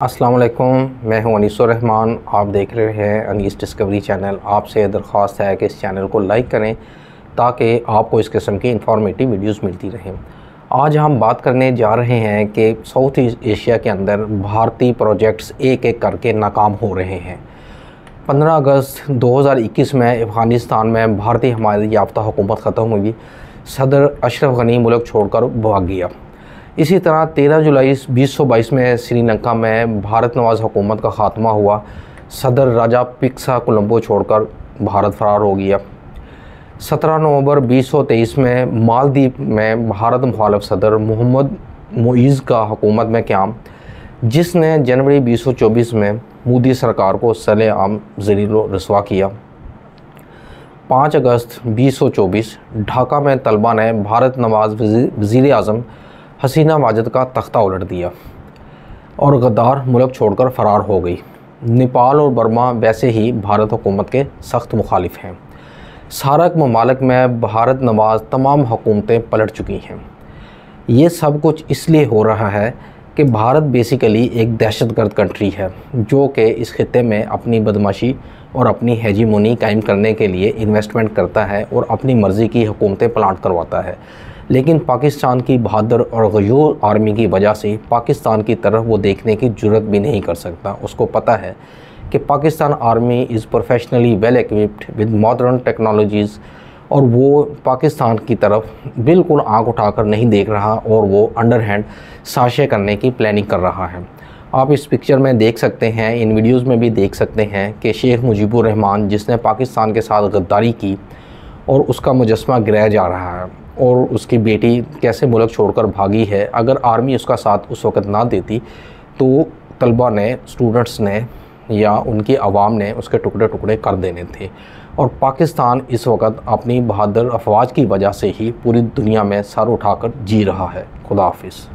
السلام علیکم، میں ہوں انیس الرحمن، آپ دیکھ رہے ہیں انیس ڈسکوری چینل۔ آپ سے درخواست ہے کہ اس چینل کو لائک کریں تاکہ آپ کو اس قسم کی انفارمیٹی ویڈیوز ملتی رہیں۔ آج ہم بات کرنے جا رہے ہیں کہ ساؤتھ ایشیا کے اندر بھارتی پروجیکٹس ایک ایک کر کے ناکام ہو رہے ہیں۔ پندرہ اگست دو ہزار اکیس میں افغانستان میں بھارتی حمایت یافتہ حکومت ختم ہوئی۔ صدر اشرف غنی ملک چھوڑ کر بھاگ گیا۔ اسی طرح تیرہ جولائی بیس سو بائیس میں سری لنکا میں بھارت نواز حکومت کا خاتمہ ہوا۔ صدر راجہ پکسا کولمبو چھوڑ کر بھارت فرار ہو گیا۔ سترہ نومبر بیس سو تیئیس میں مالدیپ میں بھارت مخالف صدر محمد معیز کا حکومت میں قیام، جس نے جنوری بیس سو چوبیس میں مودی سرکار کو سل عام ذریع و رسوا کیا۔ پانچ اگست بیس سو چوبیس، ڈھاکہ میں طلبہ نے بھارت نواز وزیر اعظم حسینہ ماجد کا تختہ الٹ دیا اور غدار ملک چھوڑ کر فرار ہو گئی۔ نیپال اور برما ویسے ہی بھارت حکومت کے سخت مخالف ہیں۔ سارک ممالک میں بھارت نواز تمام حکومتیں پلٹ چکی ہیں۔ یہ سب کچھ اس لیے ہو رہا ہے کہ بھارت بیسیکلی ایک دہشت گرد کنٹری ہے، جو کہ اس خطے میں اپنی بدماشی اور اپنی ہیجیمونی قائم کرنے کے لیے انویسٹمنٹ کرتا ہے اور اپنی مرضی کی حکومتیں پلانٹ کرواتا ہے۔ لیکن پاکستان کی بہادر اور غیور آرمی کی وجہ سے پاکستان کی طرف وہ دیکھنے کی جرت بھی نہیں کر سکتا۔ اس کو پتہ ہے کہ Pakistan army is professionally well equipped with modern technologies اور وہ پاکستان کی طرف بالکل آنکھ اٹھا کر نہیں دیکھ رہا اور وہ انڈر ہینڈ ساشے کرنے کی پلاننگ کر رہا ہے۔ آپ اس پکچر میں دیکھ سکتے ہیں، ان ویڈیوز میں بھی دیکھ سکتے ہیں کہ شیخ مجیب الرحمان جس نے پاکستان کے ساتھ غداری کی اور اس کا مجسمہ گرایا جا رہا ہے اور اس کی بیٹی کیسے ملک چھوڑ کر بھاگی ہے، اگر آرمی اس کا ساتھ اس وقت نہ دیتی تو طلبہ نے اسٹوڈنٹس نے یا ان کی عوام نے اس کے ٹکڑے ٹکڑے کر دینے تھے۔ اور پاکستان اس وقت اپنی بہادر افواج کی وجہ سے ہی پوری دنیا میں سر اٹھا کر جی رہا ہے۔ خدا حافظ۔